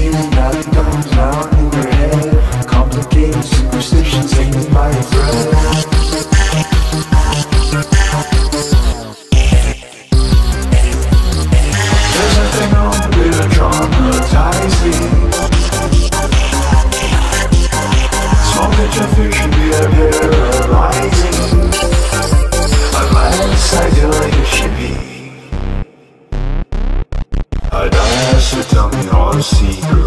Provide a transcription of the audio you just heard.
see when nothing goes on in your head. Complicated superstitions ain't all the secrets.